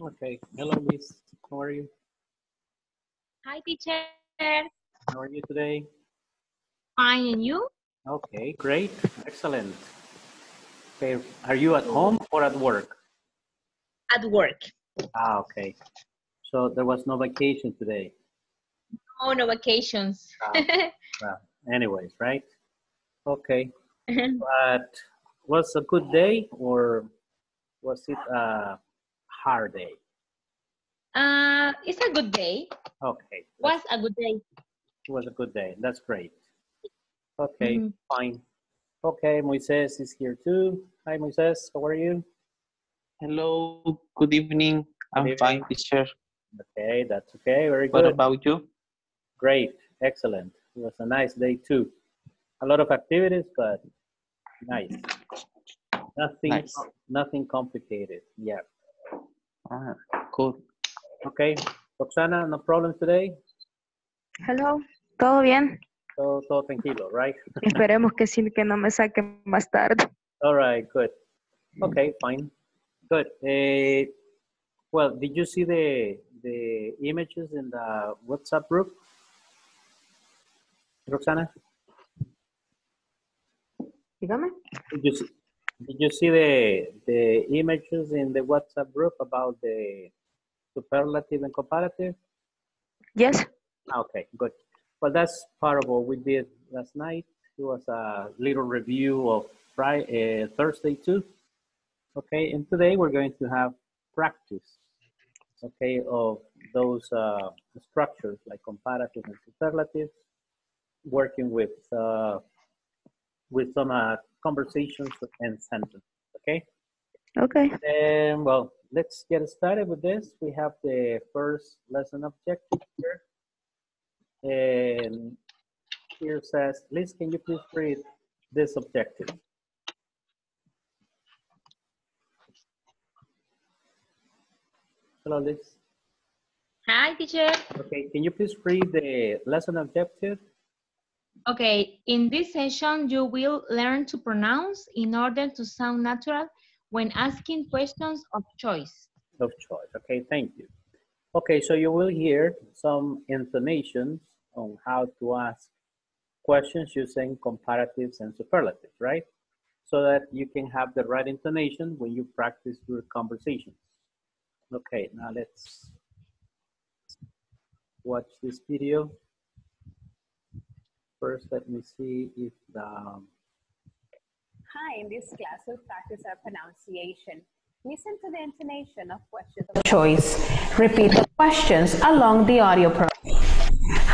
Okay. Hello, Miss. How are you? Hi, teacher. How are you today? Fine, and you? Okay, great. Excellent. Okay. Are you at home or at work? At work. Ah, okay. So there was no vacation today. Oh, no vacations. Ah, well, anyways, right? Okay. But was a good day or was it a hard day? uh, it's a good day. Okay. Was a good day. It was a good day. That's great. Okay, Mhm. fine. Okay, Moises is here too. Hi, Moises. How are you? Hello, good evening. I'm Good fine, evening. teacher. Okay, that's okay. Very good. What about you? Great. Excellent. It was a nice day too. A lot of activities, but nice. Nothing, Nice. nothing complicated. Yeah. Ah, good. Okay. Roxana, no problem today? Hello, ¿todo bien? Todo, todo tranquilo, right? Esperemos que sí, que no me saquen más tarde. All right, good. Okay, fine. Good. Eh, well, did you see the the images in the WhatsApp group? Roxana, Dígame. did you see, did you see the the images in the WhatsApp group about the superlative and comparative? Yes. Okay, good. Well, that's part of what we did last night. It was a little review of Friday, uh, Thursday too. Okay, and today we're going to have practice, okay, of those uh, structures like comparative and superlative, working with uh, with some uh, conversations and sentences. Okay. Okay. And well, let's get started with this. We have the first lesson objective here. And here says, Liz, can you please read this objective? Hello, Liz. Hi, teacher. Okay, can you please read the lesson objective? Okay, in this session, you will learn to pronounce in order to sound natural when asking questions of choice. of choice. Okay, thank you. Okay, so you will hear some intonations on how to ask questions using comparatives and superlatives, right? So that you can have the right intonation when you practice your conversations. Okay, now let's watch this video. First, let me see if the, um, Hi, in this class we'll practice our pronunciation. Listen to the intonation of questions of choice. Repeat the questions along the audio program.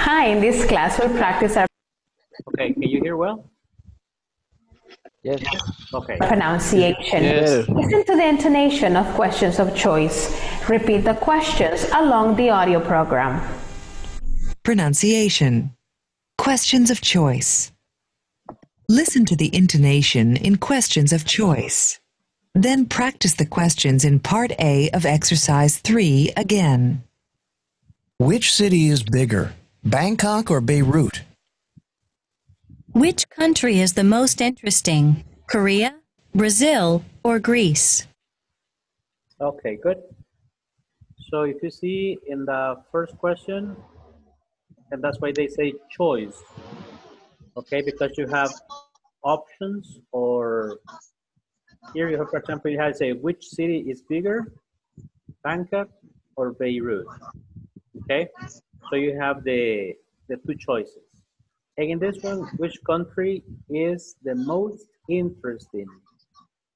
Hi, in this class we'll practice our okay, can you hear well? Yes. Okay, pronunciation. Yes. Listen to the intonation of questions of choice. Repeat the questions along the audio program. Pronunciation. Questions of choice. Listen to the intonation in questions of choice. Then practice the questions in Part A of Exercise 3 again. Which city is bigger, Bangkok or Beirut? Which country is the most interesting? Korea, Brazil, or Greece? Okay, good. So if you see in the first question, and that's why they say choice, okay, because you have options or here you have, for example, you have to say which city is bigger, Bangkok or Beirut, okay? So you have the, the two choices. And in this one, which country is the most interesting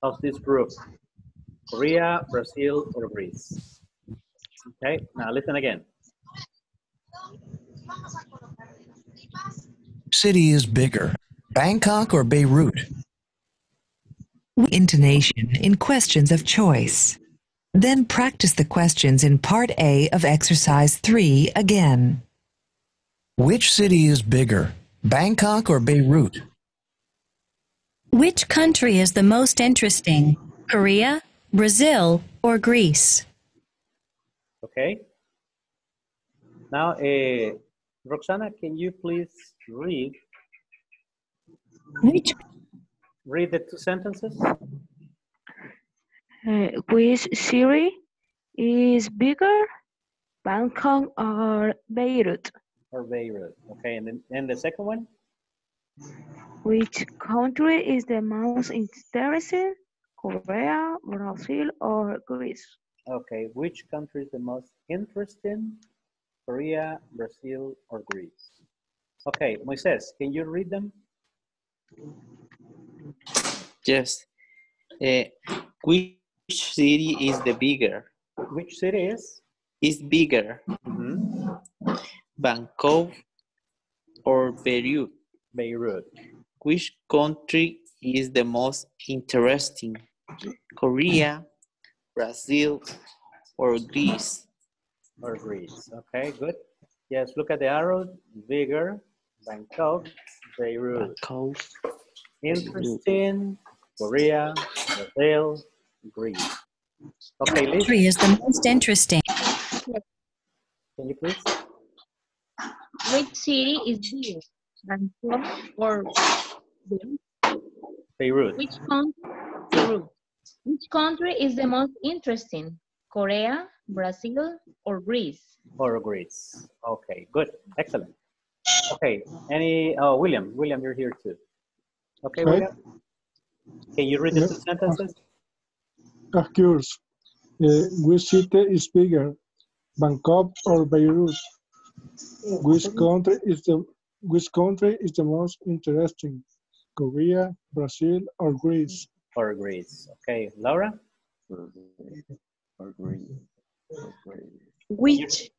of this group? Korea, Brazil, or Greece. Okay, now listen again. City is bigger, Bangkok or Beirut? Intonation in questions of choice. Then practice the questions in Part A of Exercise 3 again. Which city is bigger, Bangkok or Beirut? Which country is the most interesting? Korea, Brazil, or Greece? Okay. Now, uh, Roxana, can you please read Which read the two sentences? Uh, which city is bigger, Bangkok or Beirut? Or Beirut. Okay, and then and the second one? Which country is the most interesting? Korea, Brazil, or Greece? Okay, which country is the most interesting? Korea, Brazil, or Greece? Okay, Moises, can you read them? Yes. Uh, which city is the bigger? Which city is? Is bigger Mhm. Bangkok or Beirut? Beirut. Which country is the most interesting? Korea, Brazil, or Greece? Or Greece. Okay, good. Yes, look at the arrow. Bigger, Bangkok, Beirut. Bangkok. Interesting, Korea, Brazil, Greece. Okay, Liz, Country is the most interesting. can you please? Which city is bigger? Bangkok or Beirut? Beirut. Which country? Peru. Which country is the most interesting? Korea, Brazil, or Greece? Or Greece. Okay, good. Excellent. Okay, any, oh, William, William, you're here too. Okay, Hi. William? Can you read the Yeah. two sentences? Of course. Uh, which city is bigger, Bangkok or Beirut? Which country is the which country is the most interesting, Korea, Brazil, or Greece? Or Greece. Okay, Laura? Or Greece. Or Greece. Which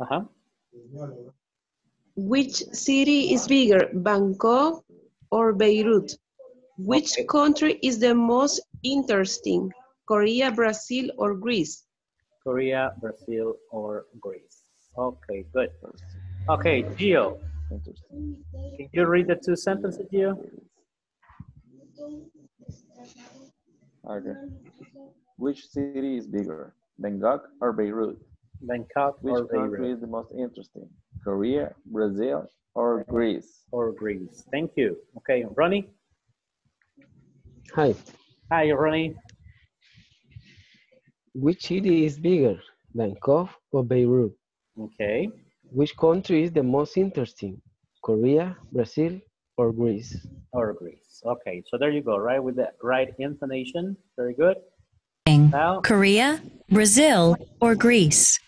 Uh-huh. which city is bigger, Bangkok or Beirut? Which Okay. country is the most interesting, Korea, Brazil, or Greece? Korea, Brazil, or Greece. Okay, good. Okay, Gio, can you read the two sentences, Gio? Okay. Which city is bigger, Bangkok or Beirut? Bangkok Which or country Beirut is the most interesting, Korea, Brazil, or Greece? or Greece. Thank you. Okay, Ronnie? Hi. Hi, Ronnie. Which city is bigger, Bangkok or Beirut? Okay, Which country is the most interesting, Korea, Brazil, or Greece? or Greece. Okay, so there you go, right? With the right intonation. Very good. Now, Korea, Brazil, or Greece?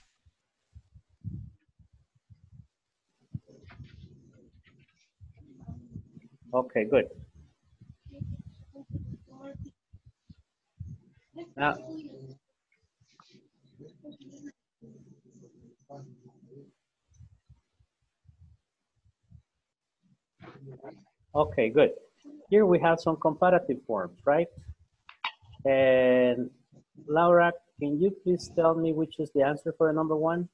okay, good. Now, Okay, good. Here we have some comparative forms, right? And Laura, can you please tell me which is the answer for number one?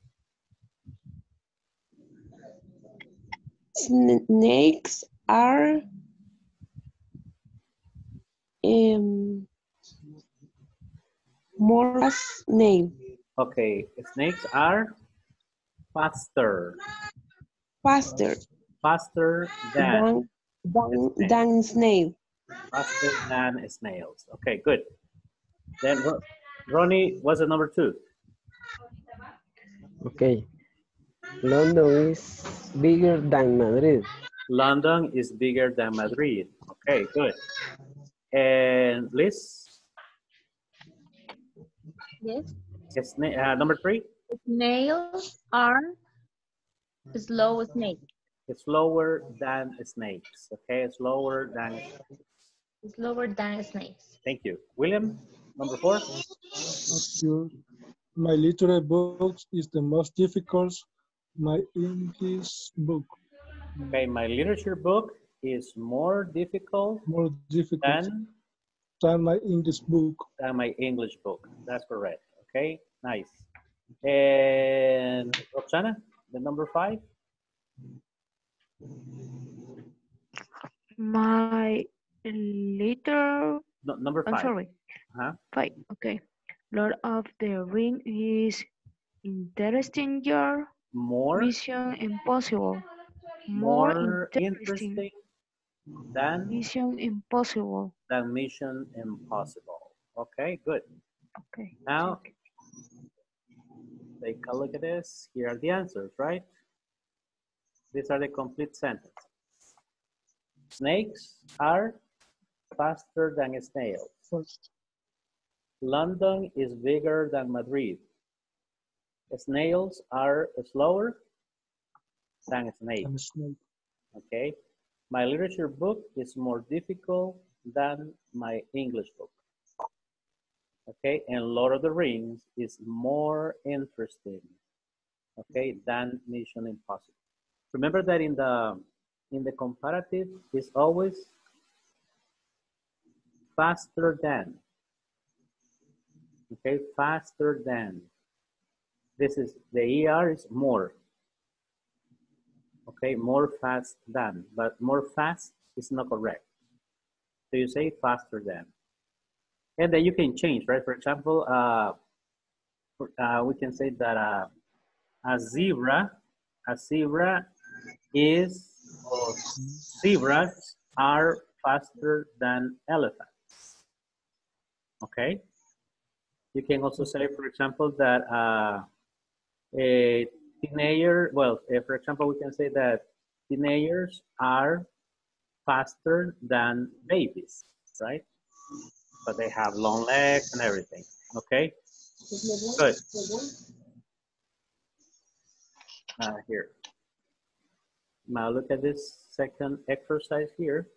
Snakes are um, more fast name, Okay, snakes are faster, faster faster than, than, than, than snail. faster than snails. Okay, good. Then Ro- Ronnie, what's the number two? Okay. London is bigger than Madrid. London is bigger than Madrid. Okay, good. And Liz, Yes. sna- uh, number three, Snails are slow snakes. slower than snakes. Okay, slower than. Slower than snakes. Thank you. William, number four. My literary book is the most difficult. My English book Okay, my literature book is more difficult more difficult than, than my English book. than my English book. That's correct. Okay, nice. And Roxana, the number five. My little, No, number I'm sorry, Uh-huh. five, okay. Lord of the Ring is interesting your More, Mission Impossible. more interesting than, Mission Impossible. than Mission Impossible. Okay, good. Okay. Now, Take a look at this. Here are the answers, right? These are the complete sentences. Snakes are faster than snails. London is bigger than Madrid. Snails are slower than snakes. Okay. My literature book is more difficult than my English book. Okay. And Lord of the Rings is more interesting. Okay. Than Mission Impossible. Remember that in the in the comparative is always faster than. Okay, faster than. This is the ER is more. Okay, more fast than, but more fast is not correct. So you say faster than. And then you can change, right? For example, uh, uh, we can say that uh, a zebra, a zebra is, zebras are faster than elephants. Okay? You can also say, for example, that uh, a teenager, well, eh, for example, we can say that teenagers are faster than babies, right? But they have long legs and everything, okay? Good. Uh, here. Now look at this second exercise here.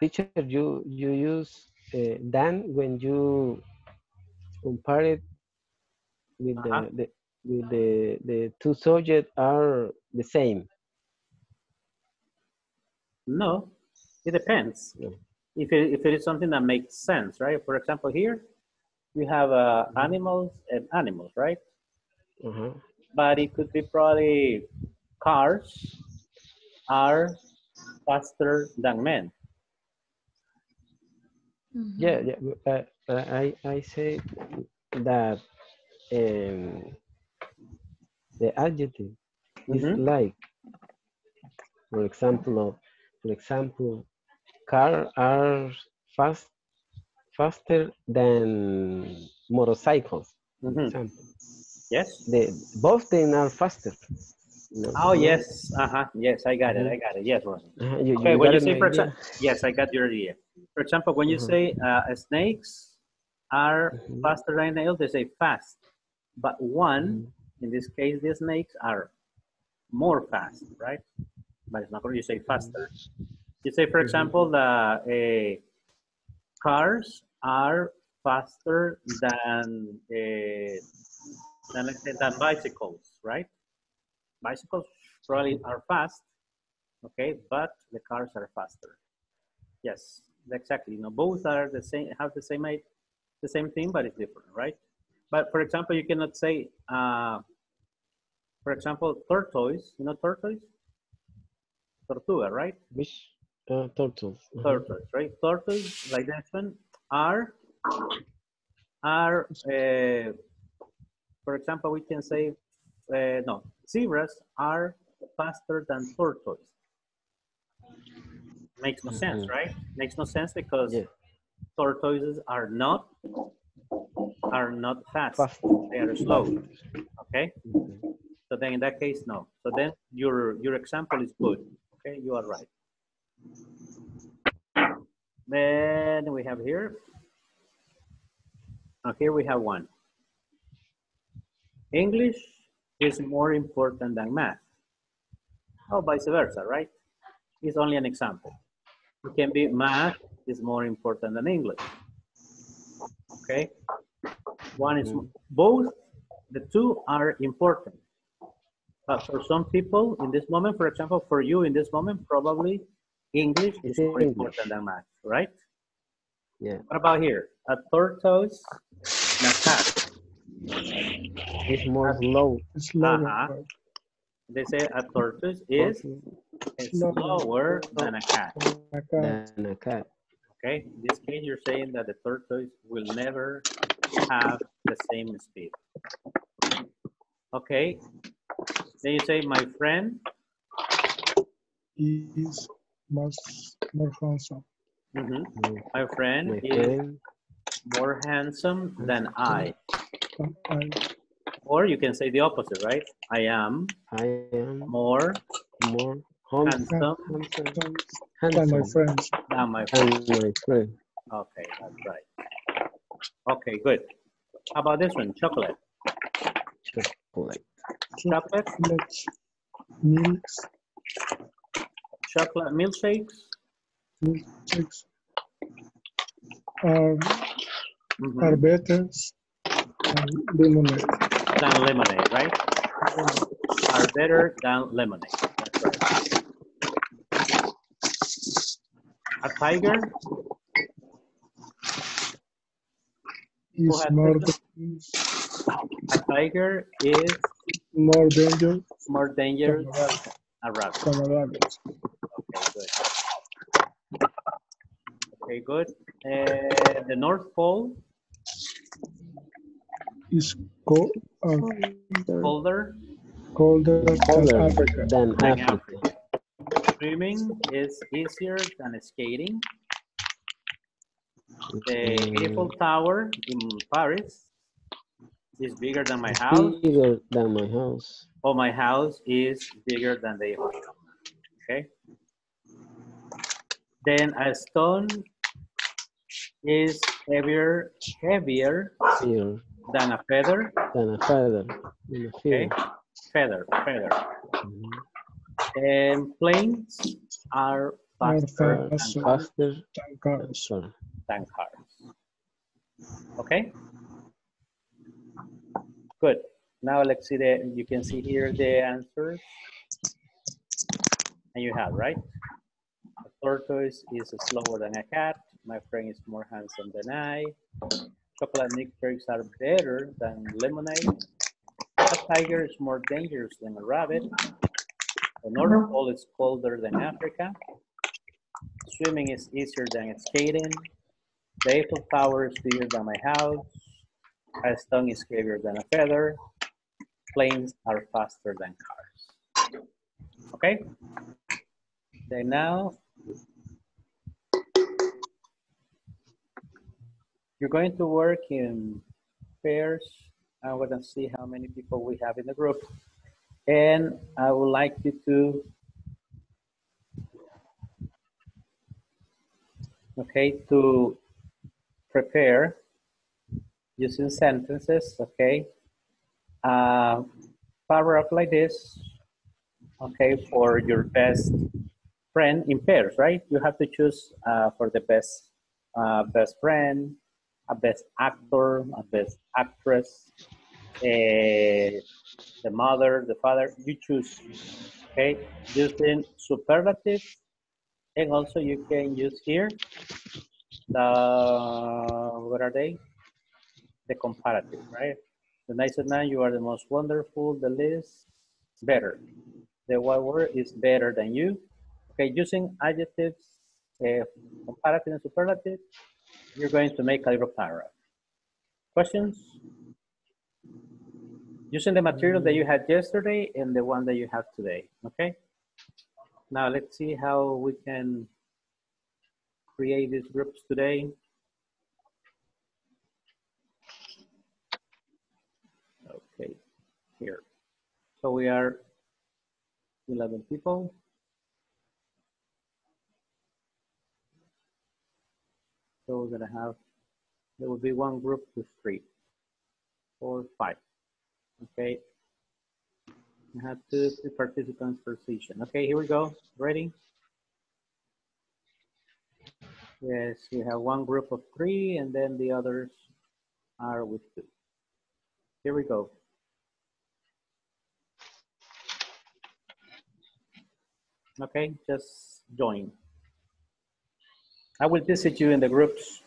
Teacher, you you use uh, than when you compare it with Uh-huh. the, the with the the two subjects are the same. No, it depends. No. If it, if it is something that makes sense, right? For example, here we have uh, Mm-hmm. animals and animals, right? Uh-huh. But it could be probably cars are faster than men. Yeah, yeah. Uh, uh, I I say that um, the adjective is Mhm. like, for example, for example, car are fast faster than motorcycles. For Mhm. example, Yes. the both them are faster. No, Oh yes. Uh huh. Yes, I got it. I got it. Yes, Ronnie. Uh-huh, you, Okay, you when you say, for example, yes, I got your idea. For example, when you Mhm. say uh, snakes are Mhm. faster than nails, they say fast. But one, Mm-hmm. in this case, the snakes are more fast, right? But it's not correct. You say faster. You say, for example, the uh, cars are faster than uh, than, let's say, than bicycles, right? Bicycles probably are fast, okay, but the cars are faster. Yes, exactly. You know, both are the same, have the same the same thing, but it's different, right? But for example, you cannot say, uh, for example, tortoise. You know tortoise? Tortuga, right? Which uh, turtles? Uh-huh. Tortoise, right? Tortoise, like this one, are are. Uh, for example, we can say, uh, no, zebras are faster than tortoise. Makes no sense, Mhm. right? Makes no sense because Yeah. tortoises are not are not fast. Fast. They are slow. Okay. Mhm. So then in that case, no. So then your your example is good. Okay, you are right. Then we have here. Now here we have one. English is more important than math. Oh, vice versa, right? It's only an example. It can be math is more important than English. Okay? One is both, the two are important. But for some people in this moment, for example, for you in this moment, probably English is more English. important than math, right? Yeah, What about here? A tortoise and a cat. it's more slow. It's. Uh-huh. They say a tortoise is Slower. slower than a cat. Than a cat. Okay, in this case, you're saying that the tortoise will never have the same speed. Okay, then you say, my friend, is more, more handsome. Mm, my friend My is friend, more handsome than I. than I. Or you can say the opposite, right? I am I am more more handsome, handsome handsome, Than my handsome friends. than my friend. than my friend. Okay, that's right. Okay, good. How about this one? Chocolate. Chocolate. Chocolate, Chocolates, milks, chocolate milkshakes. milkshakes are, Mhm. are better than lemonade. Than lemonade, right? Are better than lemonade. That's right. A tiger Is more, A tiger is more dangerous more dangerous than than a rabbit. a rabbit. Okay, good. Okay, good. Uh, the North Pole, Is cold, uh, colder colder than Africa. than than Africa. Swimming is easier than skating. The Mm, Eiffel Tower in Paris is bigger than my house, Bigger than my house. or my house is bigger than the Eiffel Tower. Okay. Then a stone is heavier, heavier than a feather. than a feather Okay. Feather, feather. Mhm. And planes are faster than, faster. Faster Than cars. than cars. Okay. Good. Now let's see the, you can see here the answers. And you have, right? A tortoise is slower than a cat. My friend is more handsome than I. Chocolate milkshakes are better than lemonade. A tiger is more dangerous than a rabbit. The North uh-huh. Pole is colder than Africa. Swimming is easier than skating. The Eiffel Tower is bigger than my house. A stone is heavier than a feather. Planes are faster than cars. Okay? Then now, you're going to work in pairs. I'm gonna see how many people we have in the group. And I would like you to okay, to prepare using sentences, okay, uh, paragraph like this, okay, for your best friend in pairs, right? You have to choose uh, for the best, uh, best friend, a best actor, a best actress, eh, the mother, the father, you choose, okay, using superlative and also you can use here the, what are they? The comparative, right? The nicest man, you are the most wonderful, the least, better. The what word is better than you. Okay, using adjectives, uh, comparative and superlative, you're going to make a little paragraph. Questions? Using the material that you mm. had yesterday and the one that you have today, okay? Now let's see how we can create these groups today. Okay, here. So we are 11 people. So we're gonna have, there will be one group to three, four, five. Okay. I have two participants per session. Okay, here we go. Ready? Yes, we have one group of three and then the others are with two. Here we go. Okay, just join. I will visit you in the groups.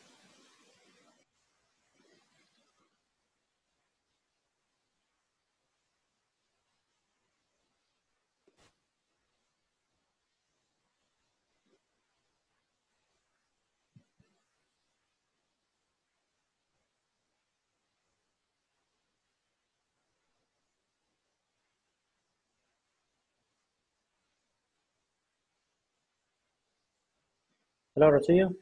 Hello, Rocio.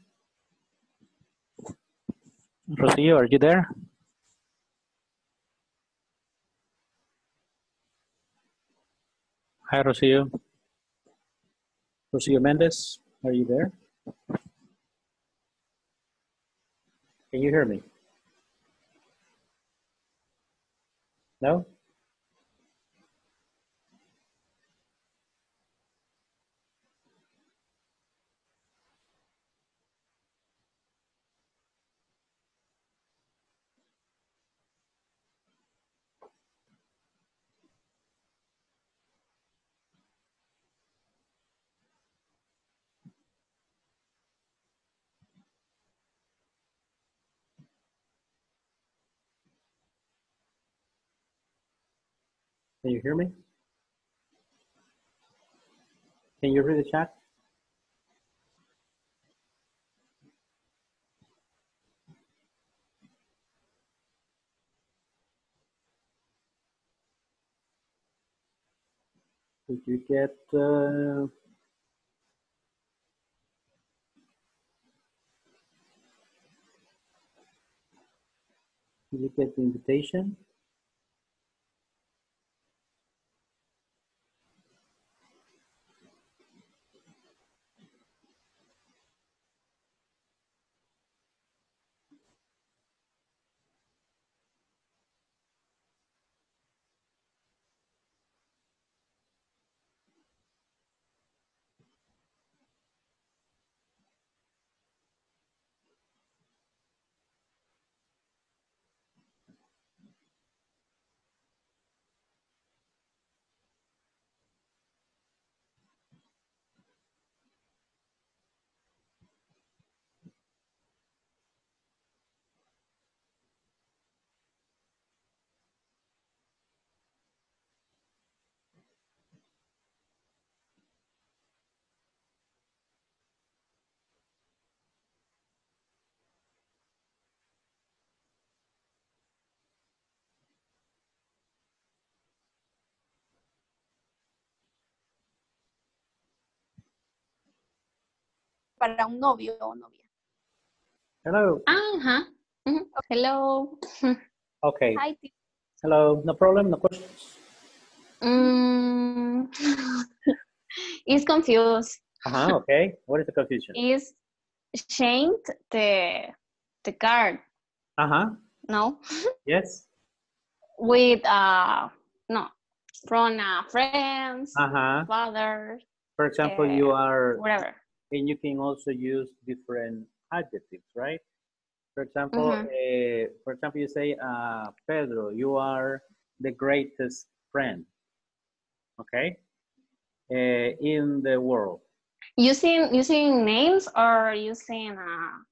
Rocio, are you there? Hi, Rocio. Rocio Mendez, are you there? Can you hear me? No? Can you hear me? Can you read the chat? Did you get uh, Did you get the invitation? Para un novio o novia. Hello. Uh-huh. Mhm. Hello. Okay. Hi. Hello. No problem. No questions. Mm, is confused. Uh-huh. Okay. What is the confusion? Is changed the the card, Uh-huh. no? Yes. With uh no from uh, friends, Uh-huh. father, For example, you uh, are whatever. And you can also use different adjectives, right? For example, Mhm. eh, for example, you say, uh, Pedro, you are the greatest friend, okay, Eh, in the world. Using using names or using uh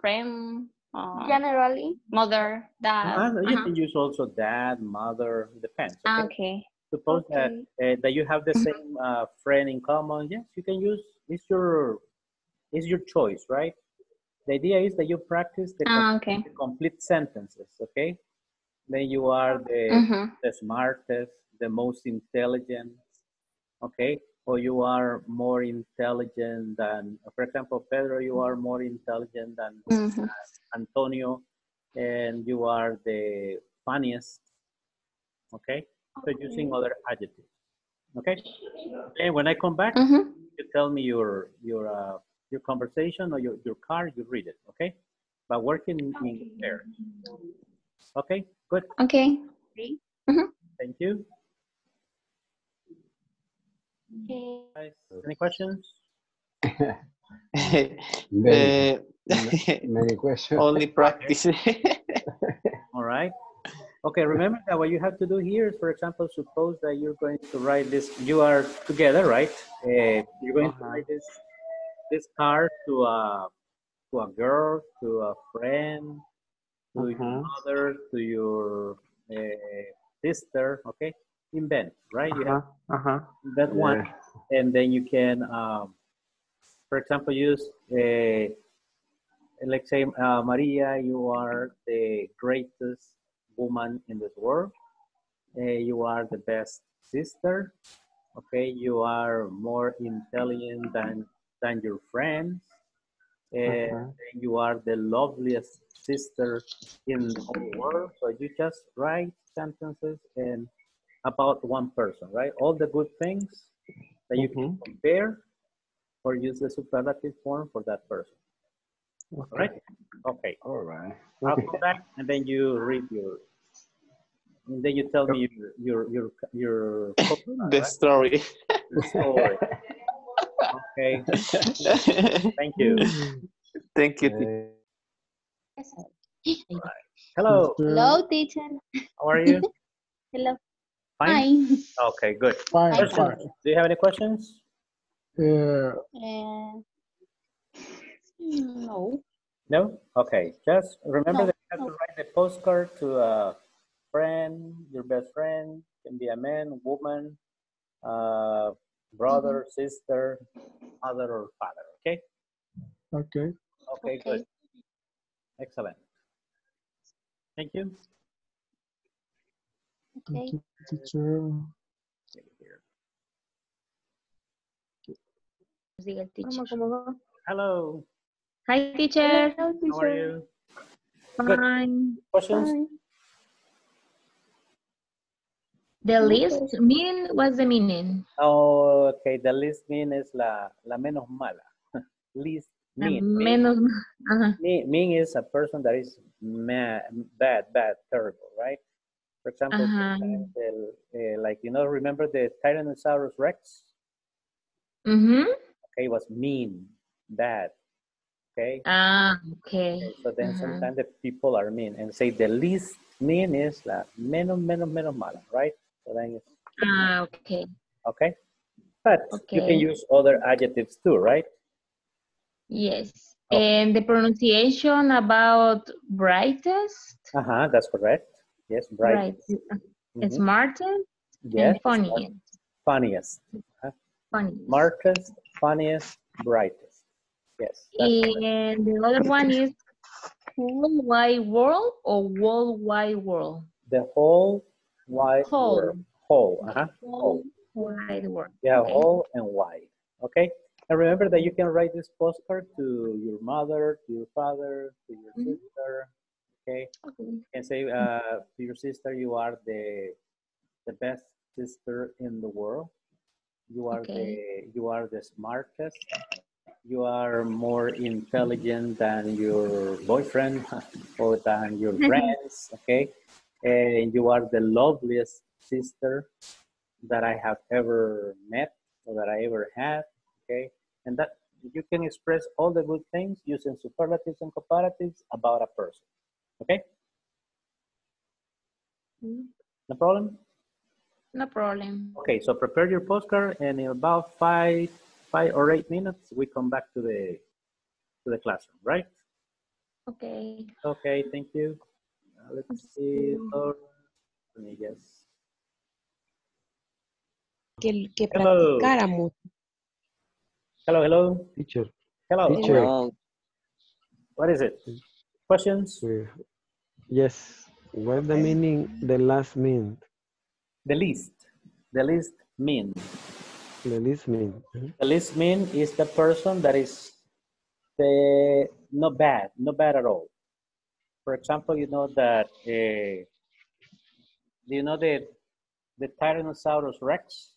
friend or Generally, mother, dad. Uh, you uh-huh. can use also dad, mother, depends. Ah, Okay. Okay. Suppose that uh, that you have the Mhm. same uh, friend in common. Yes, you can use. It's your it's your choice, right? The idea is that you practice the, Ah, okay. the complete sentences. Okay. Then you are the Mhm. the smartest, the most intelligent. Okay. Or you are more intelligent than, for example, Pedro. You are more intelligent than Mhm. Antonio, and you are the funniest. Okay. So using other adjectives. Okay. And when I come back, Mhm. you tell me your your uh, your conversation or your, your card, you read it. Okay. But working in pairs. Okay. Good. Okay. Mhm. Thank you. Guys, any questions? Many, Eh, many questions. only practice. All right. Okay, remember that what you have to do here is, for example, suppose that you're going to write this, you are together, right? Uh, you're going to write this this card to a to a girl, to a friend, to your Uh-huh. mother, to your uh, sister, okay? Invent, right? You have Uh-huh. that one, and then you can, um, for example, use, uh, let's say, uh, Maria, you are the greatest woman in this world. Uh, you are the best sister. Okay, you are more intelligent than than your friends. And Uh-huh. you are the loveliest sister in the whole world. So you just write sentences and about one person, right? All the good things that you can compare or use the superlative form for that person. All right? Okay. All right. I'll come back and then you read your, and then you tell me your, your, your, your The story. story. Okay. Thank you. Thank you. teacher. Hello. Hello, teacher. How are you? Hello. Fine? Fine. Okay, good. Fine, fine. Do you have any questions? Yeah. Uh, no. No? Okay. Just remember No, that you have to write the postcard to a friend, your best friend, can be a man, woman, uh, brother, sister, mother, or father. Okay? okay. Okay, good. Excellent. Thank you. Thank you, teacher. Diga el teacher. Hello. Hi, teacher. How are you? Good. Fine. The least mean, what's the meaning? Oh, okay. The least mean is la, la menos mala. least La mean. menos, ajá. Mean, mean is a person that is ma bad, bad, terrible, right? For example, Ajá. el, eh, like, you know, remember the Tyrannosaurus Rex? Mm-hmm. Okay, it was mean, bad. Okay. Ah, okay. So then Ajá. sometimes the people are mean and say the least mean is la menos, menos, menos mala, right? So then it's, Ah, okay. okay. But you can use other adjectives too, right? Yes. And the pronunciation about brightest, Uh-huh, that's correct. Yes, bright. bright, Mhm. smartest, Yes, and funniest. funniest. Uh-huh. Funniest. Smartest, funniest, brightest. Yes. And the other one is whole wide world or world wide world? The whole wide Whole. world. Whole. Uh-huh. Whole wide world. Yeah, Okay. whole and wide. Okay. And remember that you can write this postcard to your mother, to your father, to your Mhm. sister. Okay. Okay. You can say uh, to your sister, you are the the best sister in the world. You are the you are the smartest. You are more intelligent than your boyfriend or than your friends. Okay. And you are the loveliest sister that I have ever met or that I ever had. Okay. And that you can express all the good things using superlatives and comparatives about a person. Okay. Mm. No problem. No problem. Okay, so prepare your postcard, and in about five, five or eight minutes, we come back to the to the classroom, right? Okay. Okay, thank you. Uh, let's see. Laura. Let me guess. Que, que Hello. practicáramos. Hello, hello. Teacher. Hello. Teacher. Hello. What is it? Questions? Uh, Yes. What's the meaning, the last mean? The least. The least mean. The. Mhm. The least is the person that is the not bad, not bad at all. For example, you know that uh, do you know the the Tyrannosaurus Rex?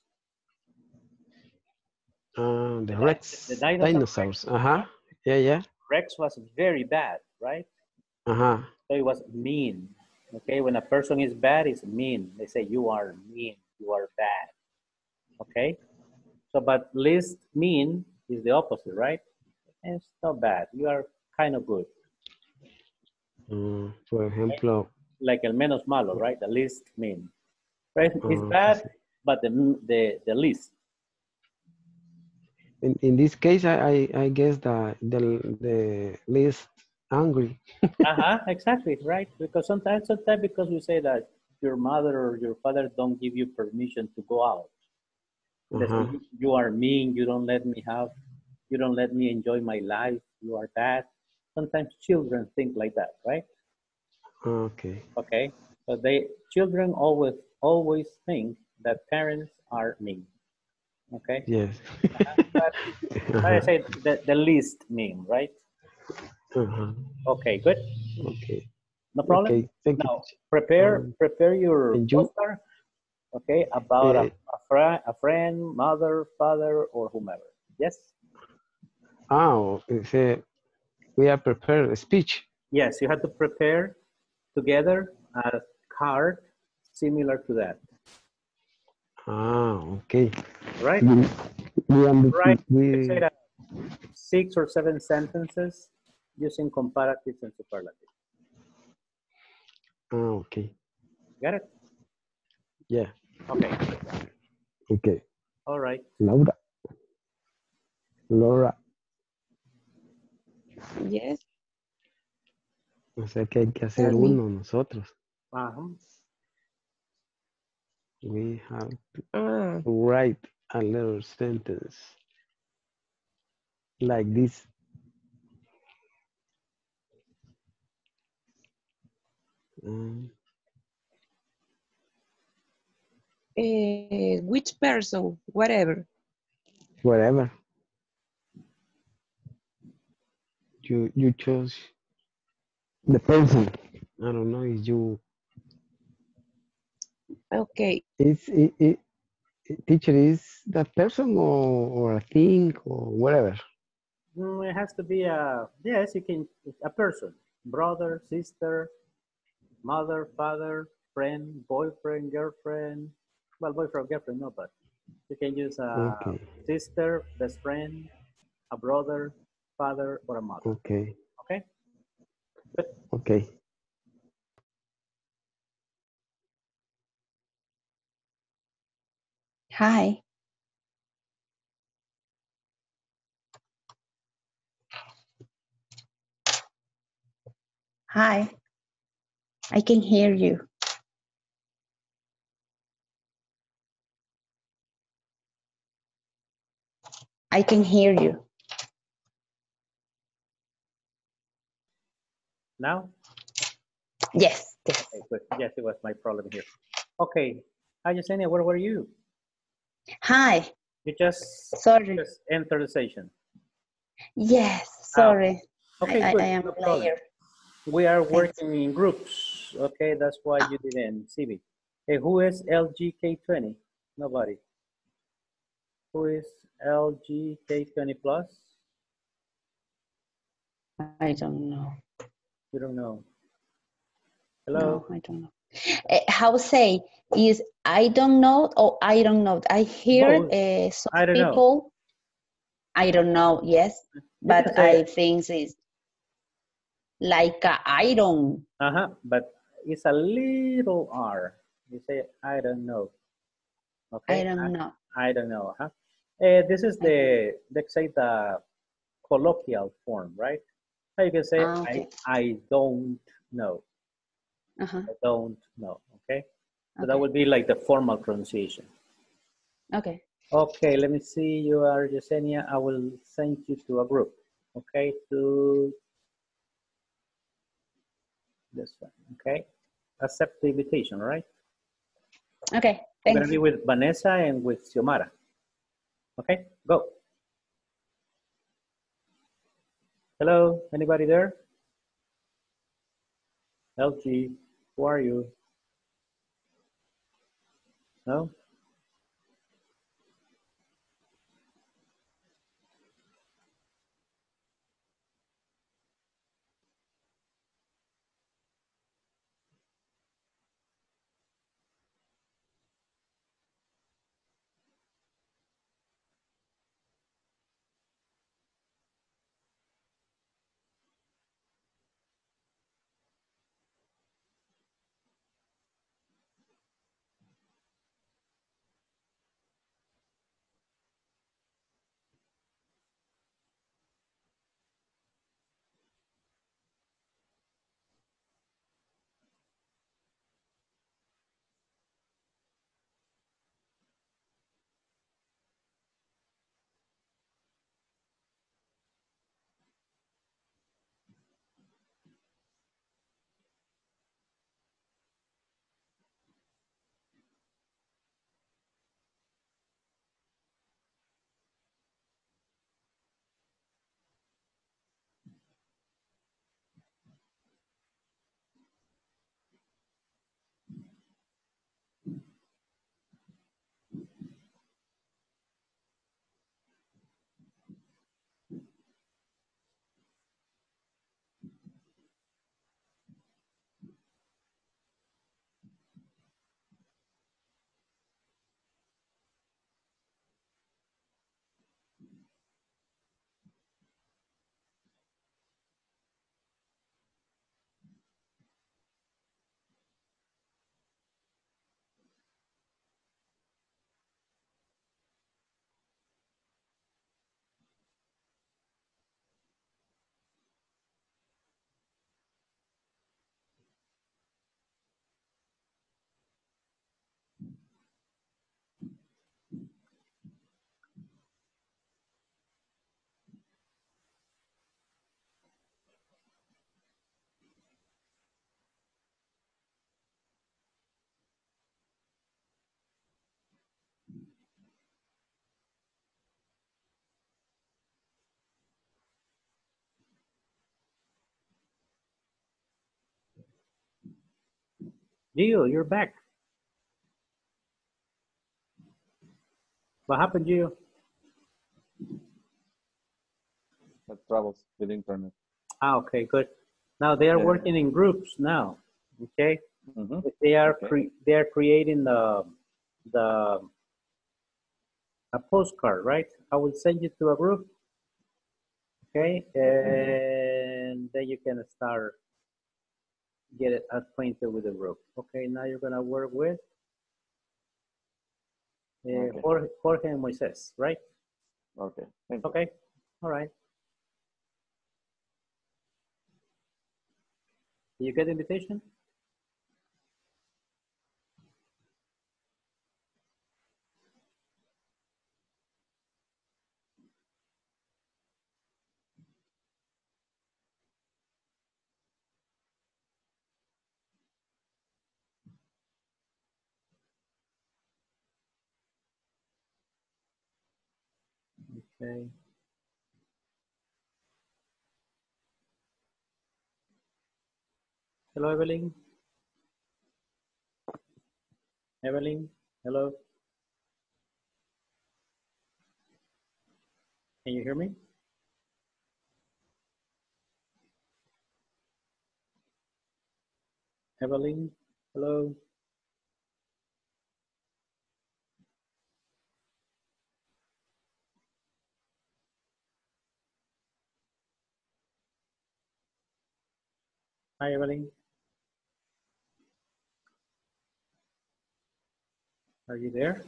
Uh, the Rex. the dinosaur Dinosaurs. Uh-huh. Yeah, yeah. Rex was very bad, right? Uh-huh. So it was mean. Okay, when a person is bad, it's mean. They say you are mean, you are bad. Okay, so but least mean is the opposite, right? It's not bad. You are kind of good, Mm, por ejemplo, like el menos malo, right? The least mean, right? It's Oh, bad, but the the the least. in, in this case, I, I, I guess the, the, the least angry. uh-huh, exactly, right? Because sometimes, sometimes because we say that your mother or your father don't give you permission to go out. Uh-huh. "You- you are mean, you don't let me have, you don't let me enjoy my life, you are bad. Sometimes children think like that, right? Okay. Okay. So they children always always think that parents are mean. Okay. Yes. But I say the, the least mean, right? Uh-huh. Okay, good. Okay. No problem. Okay, thank you. Now prepare Um, prepare your you- postcard Okay, about a, Eh. a, a friend, mother, father, or whomever. Yes? Oh, dice, we have prepared a speech. Yes, you have to prepare together a card similar to that, Ah, okay. right? We, we, Right. we- Say that six or seven sentences using comparatives and superlatives. ah, okay. Got it? Yeah. Okay. Okay. All right. Laura. Laura. Yes. O sea que hay que hacer Tell me. uno nosotros. Ajá. We have to Ah, write a little sentence like this. Mm, eh, which person? Whatever. whatever. You you chose the person. I don't know if you Okay. is it, it, teacher is that person or, or a thing or whatever. Mm, it has to be a, yes, you can, a person, brother, sister, mother, father, friend, boyfriend, girlfriend. Well, boyfriend, girlfriend, no, but you can use a Okay. sister, best friend, a brother, father, or a mother. Okay. Okay? Okay. Hi. Hi. I can hear you. I can hear you. Now? Yes. Yes, it was my problem here. Okay. Hi, Yesenia, where were you? Hi. You just, Sorry. just entered the session. Yes. Ah. Sorry. Okay, I, I, good. I am no player. We are working in groups. Okay, that's why you didn't see me. Hey, who is LGK20? Nobody. Who is LGK20 plus? I don't know. You don't know. Hello? No, I don't know. Eh, how say is I don't know or I don't know. I hear uh, some I don't know. people. I don't know. Yes, but I think it's like a I don't. Uh-huh, but it's a little R. You say, I don't know. Okay? I don't know. I don't know. Huh? Uh, this is the, let's say, the colloquial form, right? How you can say, Ah, okay. I, I don't know. Uh-huh. I don't know. Okay? So that would be like the formal pronunciation. Okay. Okay, let me see. You are Yesenia. I will send you to a group. Okay, to this one. Okay, accept the invitation. right? Okay. I'm Thanks. gonna be with Vanessa and with Xiomara. Okay, go. Hello, anybody there? LG, who are you? No? Gio, you're back. What happened, Gio? The troubles with internet. Ah, okay, good. Now they are Yeah. working in groups now. Okay, mm -hmm. they are Okay. they are creating the the a postcard, right? I will send you to a group. Okay, and then you can start get it acquainted with the group. Okay, now you're gonna work with uh, Okay. Jorge, Jorge and Moises, right? Okay. Thank you. Okay, all right. You get the invitation? Okay. Hello, Evelyn. Evelyn, hello. Can you hear me? Evelyn, hello. Evelyn. Are you there?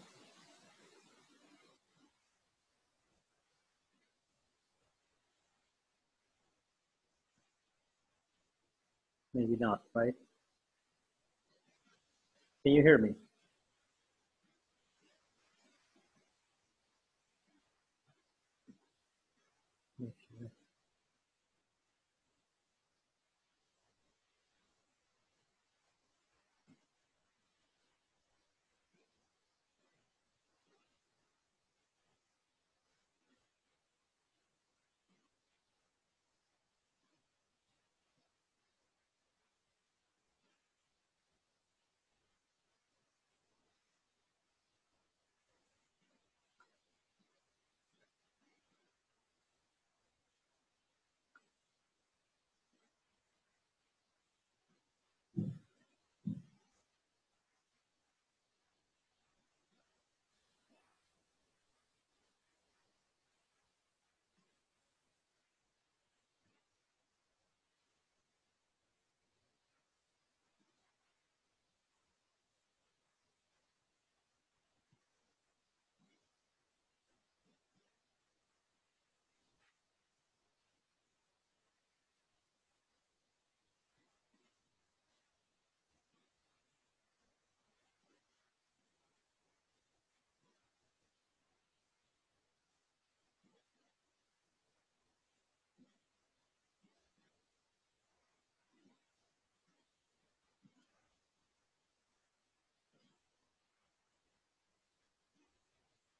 Maybe not, right? Can you hear me?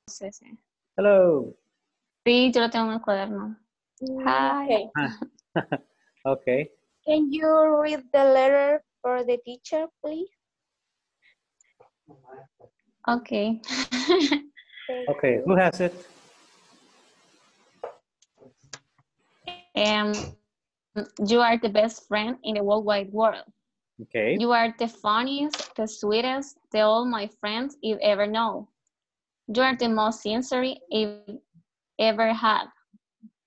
Sí, sí. Hello. Sí, yo lo tengo en el cuaderno. Hi. Okay. Okay. Can you read the letter for the teacher, please? Okay. Okay. Who has it? um, you are the best friend in the whole wide world. Okay. You are the funniest, the sweetest, the all my friends you've ever known. You are the most sincere I've ever had.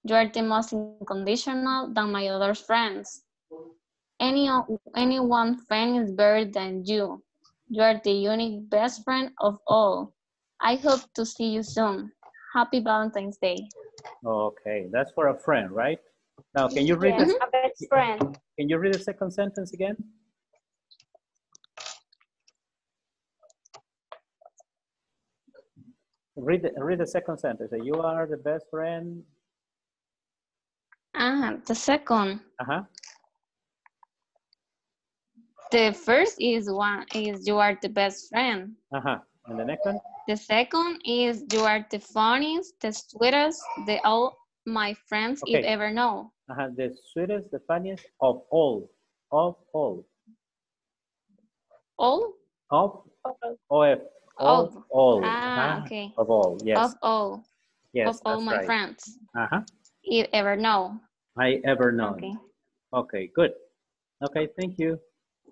You are the most unconditional than my other friends. Any, any one friend is better than you. You are the unique best friend of all. I hope to see you soon. Happy Valentine's Day. Okay. That's for a friend, right? Now, can you read Yes, this? a best mm-hmm. friend. Can you read the second sentence again? Read the, read the second sentence. You are the best friend. Ah, the second. Uh-huh. The first is one is you are the best friend. Uh-huh. And the next one? The second is you are the funniest, the sweetest, the all my friends you've ever known. Uh-huh. The sweetest, the funniest of all. Of all. All? Of? Of. Of. Of Of. all. Ah, uh-huh. okay. Of all, yes. Of all. yes, of all my right. friends. Uh-huh. You ever know. I ever know. Okay. Okay, good. Okay, thank you.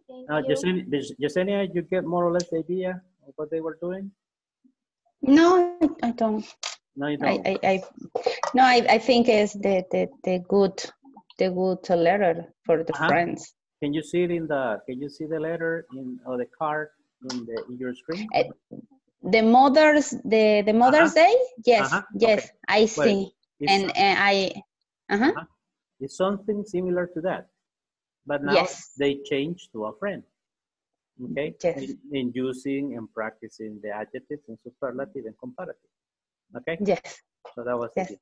Thank Now, you. Yesenia, did- Yesenia, you get more or less the idea of what they were doing? No, I- I don't. No, you I, don't. I, I no, I, I think it's the, the, the good, the good letter for the Uh-huh. friends. Can you see it in the, can you see the letter in, or the card in the, in your screen? Eh, The Mother's, the, the Mother's Day? Yes, Uh-huh, yes, I see. it's And, I, uh-huh, It's something similar to that. But now Yes. they change to a friend. Okay? Yes. In, in using and practicing the adjectives and superlative and comparative. Okay? yes, So that was Yes. it.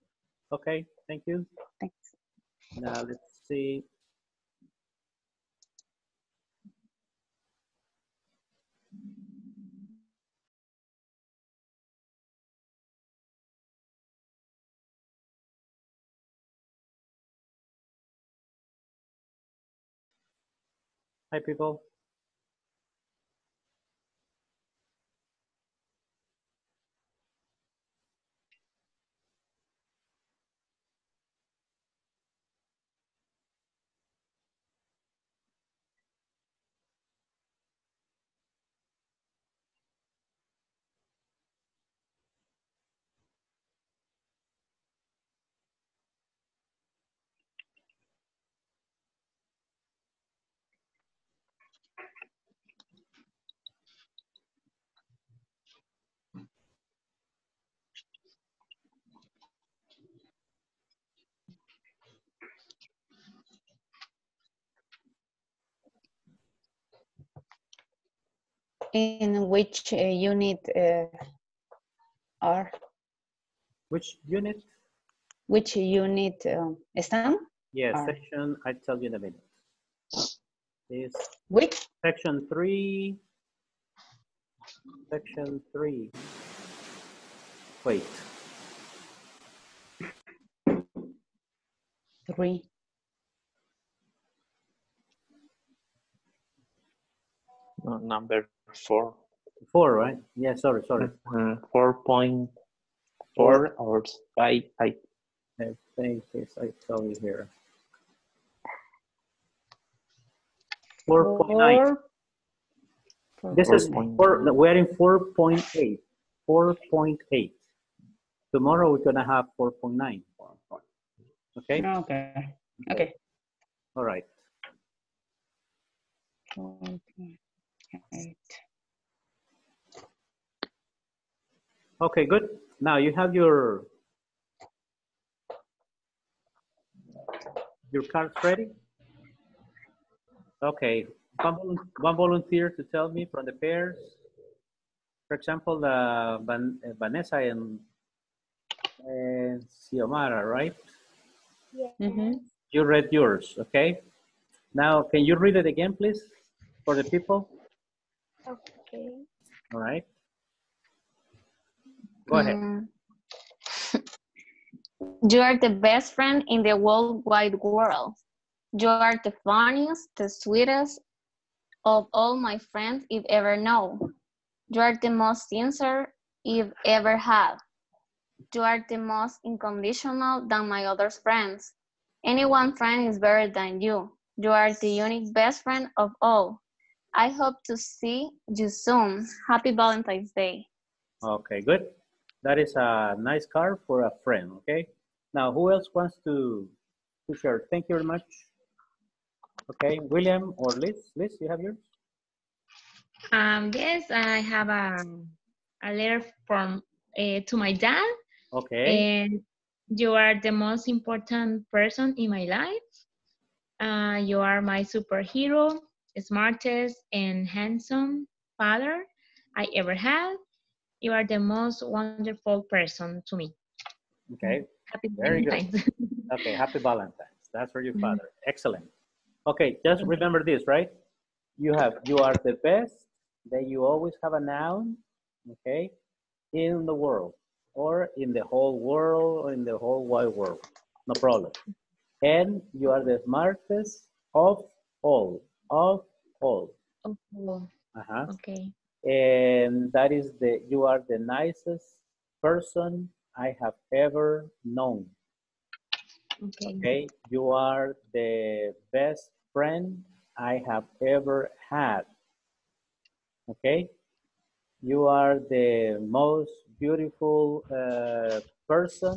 Okay, thank you. thanks. Now let's see. Hi, people. In which uh, unit uh, are, Which unit? which unit um, están? Yes, Are. section, I'll tell you in a minute. Is Which? section three. Section three. Wait, Three. No, number four. four, right? Yeah, sorry, sorry. Mm, four point four or five. I I think this, I tell you here. Four point nine. Four. This is four, we're in four point eight. Four point eight. Tomorrow we're gonna have four point nine. Okay, Okay, okay. all right. Four point eight. Okay, good. Now you have your your cards ready? Okay, one, one volunteer to tell me from the pairs. For example, uh, Van, uh, Vanessa and, and Xiomara, right? Yes. Mhm. You read yours, okay? Now, can you read it again, please, for the people? Okay. All right. Go ahead. Mm. You are the best friend in the whole wide world. You are the funniest, the sweetest of all my friends you've ever known. You are the most sincere you've ever had. You are the most unconditional than my other friends. Any one friend is better than you. You are the unique best friend of all. I hope to see you soon. Happy Valentine's Day. Okay, good. That is a nice card for a friend, okay? Now, who else wants to, to share? Thank you very much. Okay, William or Liz? Liz, you have yours? Um, yes, I have a, a letter from uh, to my dad, Okay, and you are the most important person in my life. Uh, you are my superhero, smartest and handsome father I ever had. You are the most wonderful person to me. okay, Happy Very good. Okay. Happy Valentine's. That's for your mm-hmm. father. Excellent. Okay, just remember this, right? You have, you are the best, that you always have a noun, okay, in the world or in the whole world or in the whole wide world. No problem. And you are the smartest of all, of all. Oh, Uh-huh. Okay. And that is the, you are the nicest person I have ever known. Okay. Okay. You are the best friend I have ever had. Okay. You are the most beautiful uh, person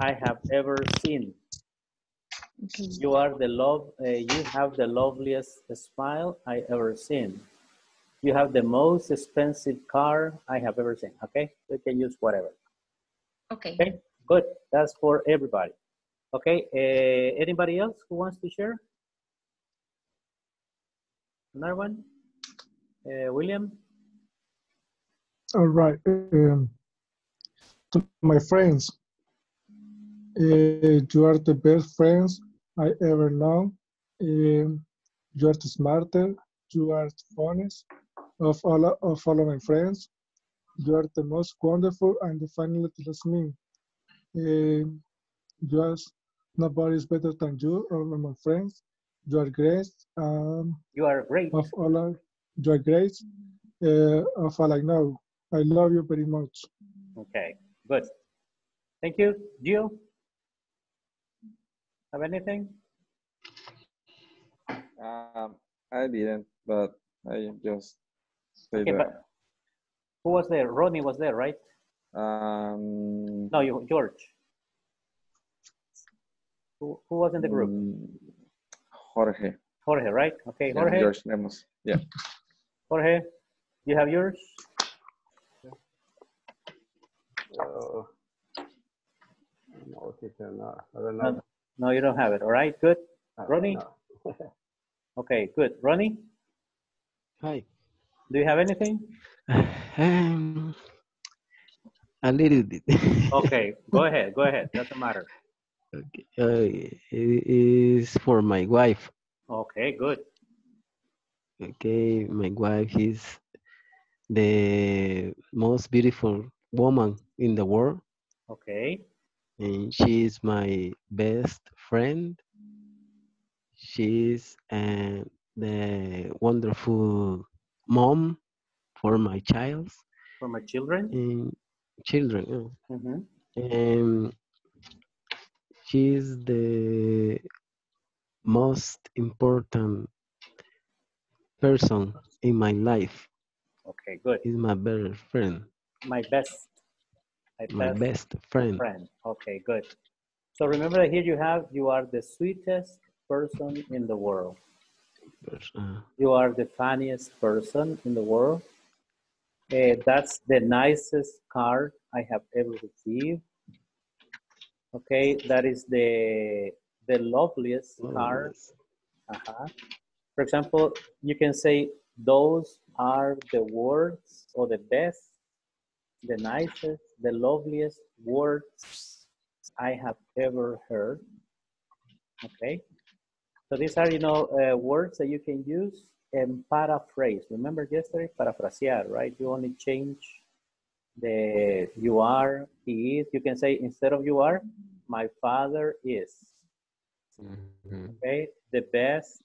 I have ever seen. Okay. You are the love. Uh, you have the loveliest smile I ever seen. You have the most expensive car I have ever seen. Okay, you can use whatever. Okay. Okay, good. That's for everybody. Okay. Uh, anybody else who wants to share? Another one. Uh, William. All right. Um, to my friends, uh, you are the best friends I ever known. Um, you are the smarter. You are the funniest of all of all of my friends. You are the most wonderful and the finally trust me. Um, just nobody is better than you, all of my friends. You are great. Um, You are great. of all of, you are great. Uh, of all I know. I love you very much. Okay, good. Thank you. Gio? Have anything? Um, I didn't, but I just say Okay, that. but who was there? Ronnie was there, right? Um, No, you, George. Who, who was in the group? mm, Jorge. Jorge, right? Okay, Yeah, Jorge. George Lemos. Yeah. Jorge, you have yours? Oh. No, teacher, no. I don't No, know. No, you don't have it. All right, good. Uh, Ronnie? no. Okay, good. Ronnie, Hi. do you have anything? Um, a little bit. Okay, go ahead. Go ahead. Doesn't matter. Okay. Uh, it is for my wife. Okay, good. Okay, my wife is the most beautiful woman in the world, Okay. And she is my best friend. She's uh, the wonderful mom for my child For my children? and children. uh, Mm-hmm. and she's the most important person in my life. Okay, good. Is my best friend, My best. My best friend. friend. Okay, good. So remember that here you have, you are the sweetest person in the world. Uh, You are the funniest person in the world. Eh, that's the nicest card I have ever received. Okay, that is the the loveliest card. Uh-huh. For example, you can say those are the words or the best, the nicest, the loveliest words I have ever heard. Okay. So these are, you know, uh, words that you can use and paraphrase. Remember yesterday, paraphrasiar, right? You only change the you are, he is. You can say instead of you are, my father is. Okay, the best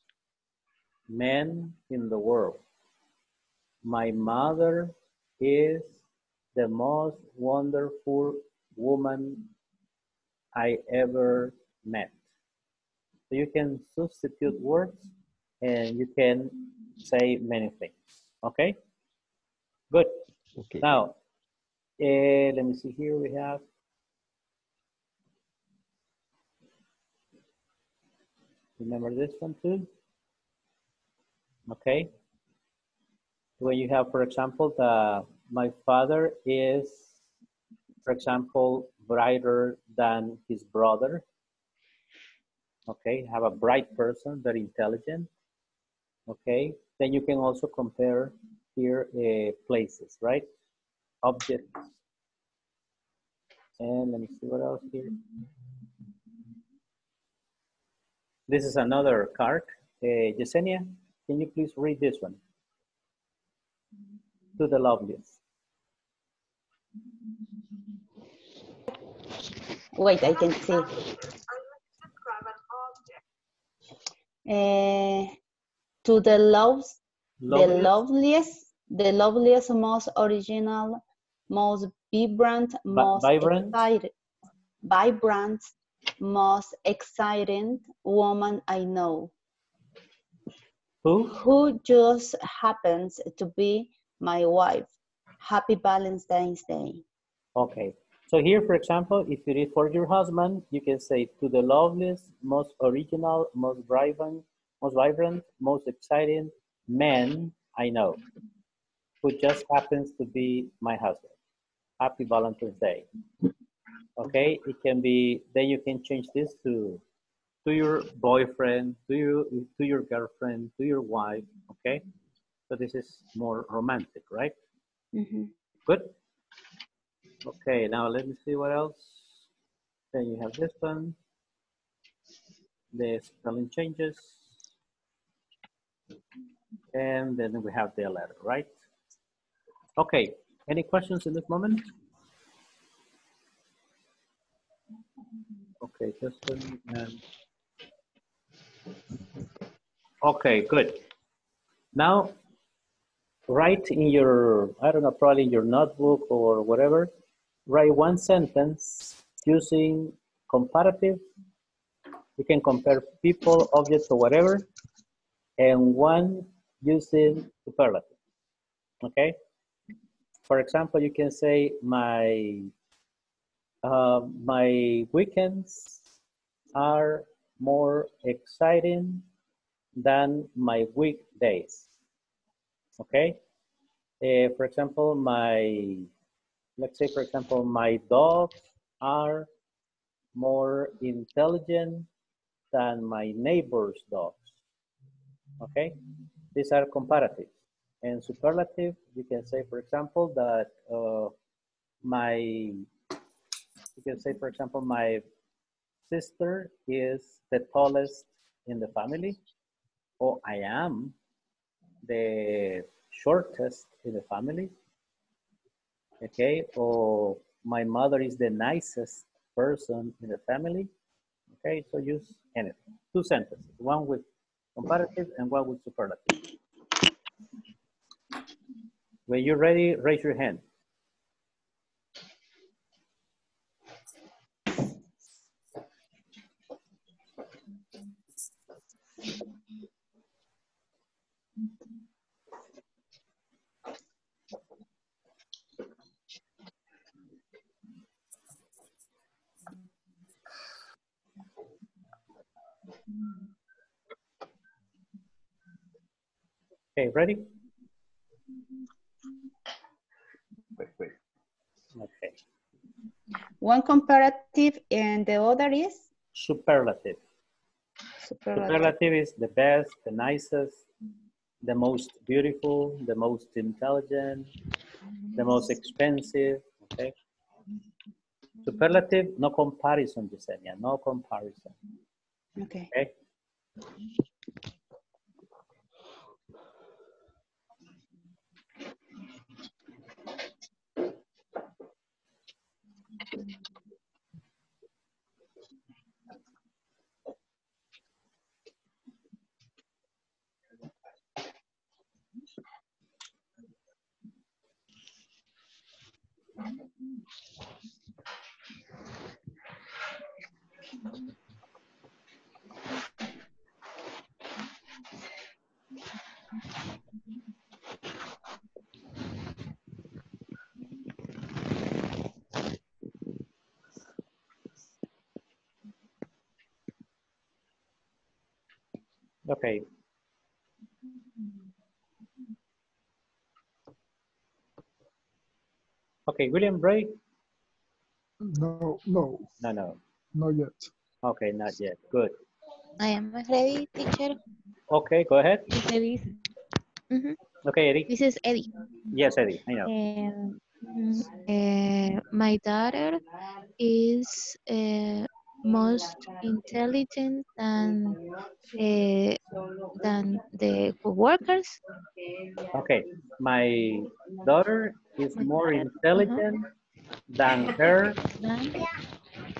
man in the world. My mother is the most wonderful woman I ever met. So you can substitute words and you can say many things. Okay? Good. Okay. Now, eh, let me see here. We have Remember this one too? Okay. When you have, for example, the my father is, for example, brighter than his brother. Okay, have a bright person, very intelligent. Okay, then you can also compare here uh, places, right? Objects. And let me see what else here. This is another card. Uh, Yesenia, can you please read this one? To the loveliest. Wait, I can see. Uh, to the loves, The loveliest, the loveliest, most original, most vibrant, most vibrant? excited, vibrant, most exciting woman I know. Who? Who just happens to be my wife. Happy Valentine's Day. Okay. So here, for example, if it is for your husband, you can say to the loveliest, most original, most vibrant, most vibrant, most exciting man I know, who just happens to be my husband. Happy Valentine's Day. Okay, it can be, then you can change this to to your boyfriend, to your to your girlfriend, to your wife, okay? So this is more romantic, right? Mhm. Good. Okay, now let me see what else. Then you have this one. The spelling changes. And then we have the letter, right? Okay, any questions in this moment? Okay, Just Justin and Okay, good. Now, write in your, I don't know, probably in your notebook or whatever, write one sentence using comparative. You can compare people, objects, or whatever, and one using superlative. Okay? For example, you can say, my, uh, my weekends are more exciting than my weekdays. Okay? Uh, for example, my, let's say, for example, my dogs are more intelligent than my neighbor's dogs. Okay? These are comparative. And superlative, you can say, for example, that uh, my, you can say, for example, my sister is the tallest in the family, or I am the shortest in the family, okay, or my mother is the nicest person in the family, okay, so use anything. Two sentences, one with comparative and one with superlative. When you're ready, raise your hand. Okay, ready? Wait, wait. Okay. One comparative and the other is Superlative. superlative. Superlative is the best, the nicest, the most beautiful, the most intelligent, the most expensive, okay? Superlative, no comparison, Yesenia, no comparison, Okay. okay? Okay. Okay, William Bray? No, no, No, no. not yet. Okay, not yet. Good. I am ready, teacher. Okay, go ahead. This is, Mhm. Okay, Eddie. This is Eddie. Yes, Eddie, I know. Um, mm, uh, my daughter is uh, most intelligent than uh, than the workers. Okay, my daughter is more intelligent than her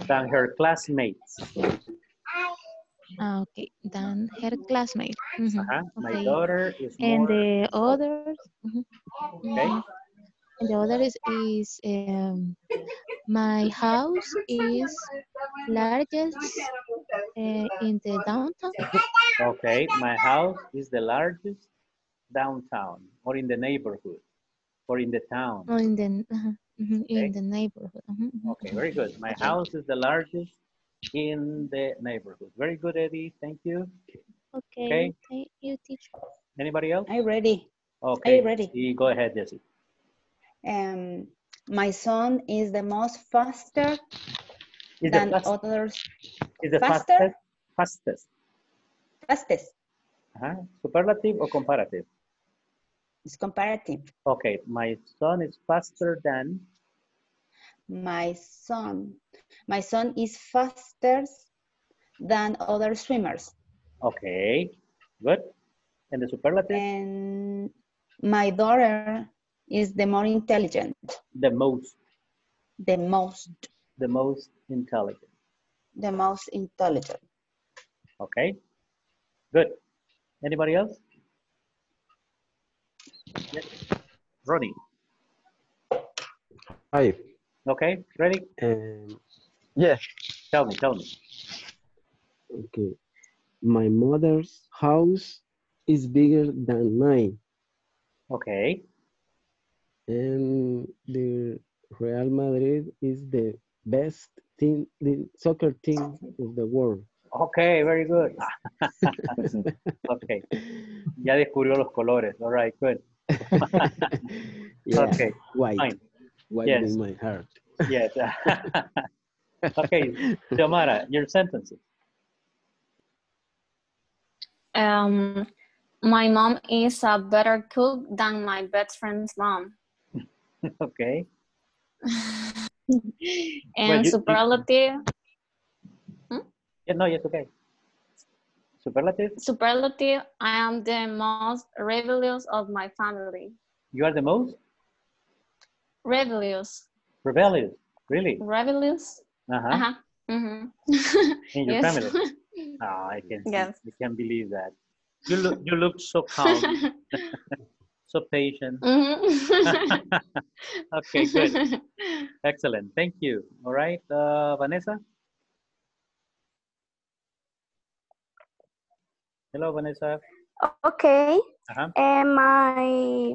than her classmates. ah, okay, than her classmate. Mhm, Uh-huh. My okay. daughter is And more. the other, mhm, Okay. And the other is, is um, my house is largest uh, in the downtown. Okay. My house is the largest downtown or in the neighborhood or in the town. Or in the uh, mhm, Okay. in the neighborhood. mhm, mhm, Okay, mhm. very good. My Okay. house is the largest in the neighborhood. Very good, Eddie. Thank you. Okay, Okay. thank you, teacher. Anybody else? I'm ready. Okay. ready? y- Go ahead, Jesse. Um, my son is the most faster Is the than fast- others. Is the faster? fastest? Fastest. Fastest. Ajá. Superlative or comparative? It's comparative. Okay. My son is faster than. My son. My son is faster than other swimmers. Okay. Good. And the superlative? And my daughter is the more intelligent. The most. The most. The most intelligent. The most intelligent. Okay. Good. Anybody else? Yes. Ronnie. Hi. Okay. Ready? Um, yeah. Tell me. Tell me. Okay. My mother's house is bigger than mine. Okay. And the Real Madrid is the best team, the soccer team of the world. Okay, very good. okay. Ya descubrió los colores. All right, good. Yeah, Okay, White. fine. White Yes. in my heart. Yes. okay, Xiomara, your sentences. Um, my mom is a better cook than my best friend's mom. Okay. And you- superlative, Yeah, no, yes, okay. Superlative, superlative, I am the most rebellious of my family. you are the most Rebellious, rebellious. Really? rebellious. Uh-huh. Uh-huh. mhm. In your Yes. family. Oh, I can Yes. I can't believe that. You look you look so calm, so patient. Mhm. okay, good. Excellent. Thank you. All right, uh, Vanessa. Hello, Vanessa. Okay. Uh-huh. And my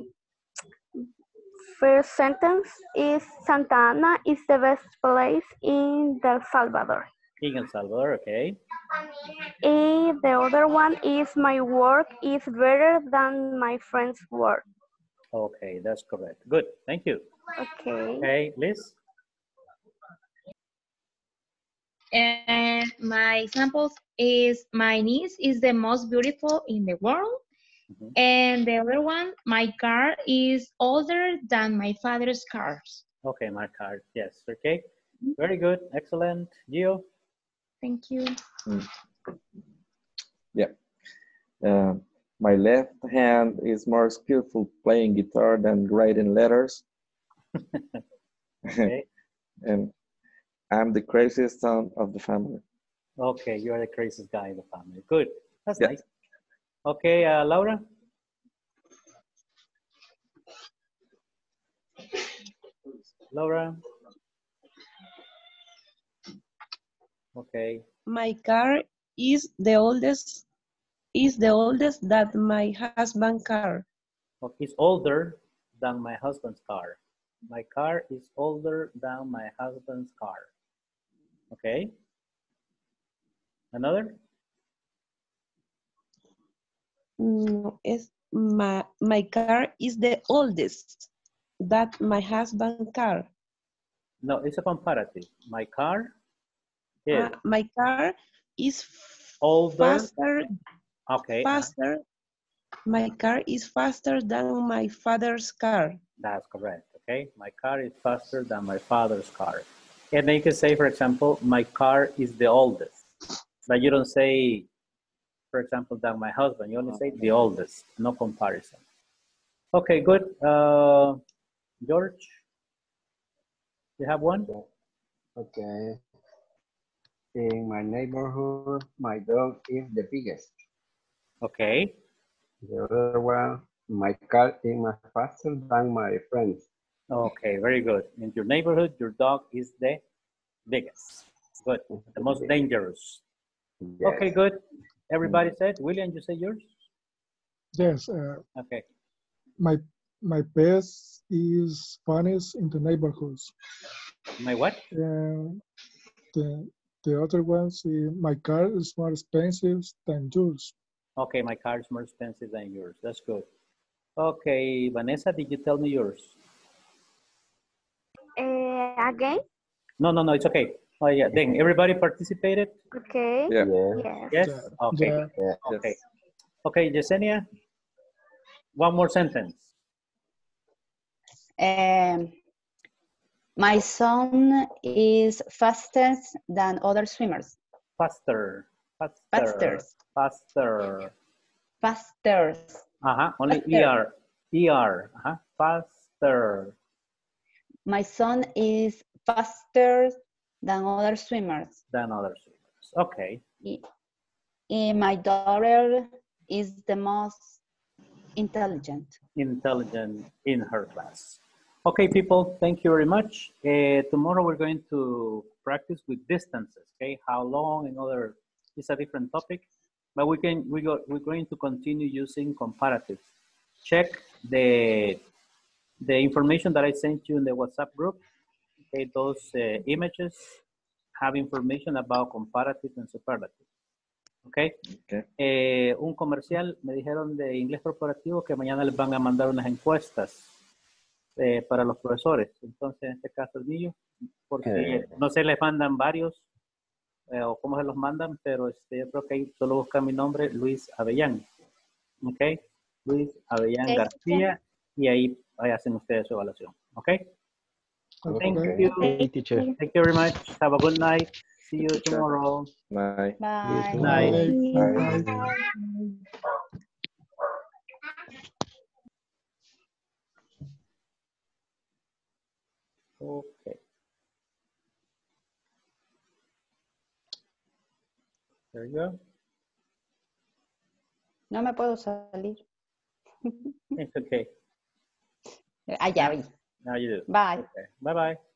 first sentence is Santa Ana is the best place in El Salvador. In El Salvador, okay. And the other one is my work is better than my friend's work. Okay, that's correct. Good. Thank you. Okay. Okay, Liz. And my examples is my niece is the most beautiful in the world. Mhm. And the other one, my car is older than my father's cars. Okay, my car, Yes. Okay. Very good. Excellent. Gio. Thank you. Yeah. Uh, my left hand is more skillful playing guitar than writing letters. Okay. and I'm the craziest son of the family. Okay, you are the craziest guy in the family. Good. That's Yeah. nice. Okay, uh, Laura. Laura. Okay. My car is the oldest is the oldest that my husband car. Oh, okay, it's older than my husband's car. My car is older than my husband's car. Okay. Another? No, es my my car is the oldest that my husband car. No, it's a comparative. My car is Uh, my car is older. faster Okay, uh, faster. My car is faster than my father's car. that's correct. Okay, my car is faster than my father's car. And then you can say, for example, my car is the oldest. But you don't say, for example, than my husband. You only say the oldest, no comparison. Okay, good. Uh, George, you have one? Okay. In my neighborhood, my dog is the biggest. Okay. The other one, my car is much faster than my friends. Okay, very good. In your neighborhood, your dog is the biggest. Good. The most dangerous. Okay, good. Everybody said. William, you say yours? Yes, uh, Okay. my my pet is funniest in the neighborhoods. My what? And the the other ones, uh, my car is more expensive than yours. Okay, my car is more expensive than yours. That's good. Okay, Vanessa, did you tell me yours? Uh, again? No, no, no, it's okay. Oh, yeah. Then everybody participated? Okay. Yeah. Yes. Yes? Okay. Yeah. Okay. Okay, Yesenia, one more sentence. Um, my son is faster than other swimmers. Faster. Faster. Faster. Faster. Faster. Uh-huh. Only Faster. ER. ER. Uh-huh. Faster. My son is faster than other swimmers. Than other swimmers. Okay. My daughter is the most intelligent. intelligent in her class. Okay, people, thank you very much. Uh, tomorrow we're going to practice with distances, okay? How long and other, it's a different topic, but we can, we go, we're going to continue using comparatives. Check the, the information that I sent you in the WhatsApp group. Okay, those uh, images have information about comparatives and superlatives. Okay. Okay. Eh, un comercial, me dijeron de inglés corporativo que mañana les van a mandar unas encuestas eh, para los profesores. Entonces, en este caso el mío, porque Eh. no se les mandan varios eh, o cómo se los mandan, pero este, yo creo que ahí solo buscan mi nombre, Luis Avellán. ¿Ok? Luis Avellán. García y ahí, ahí hacen ustedes su evaluación. ¿Ok? Thank Okay. you. Hey, teacher. Thank you very much. Have a good night. See you tomorrow. Bye. Bye. Okay. There you go. No me puedo salir. It's okay. Ah, ya vi. Now you do. Bye. Okay. Bye bye.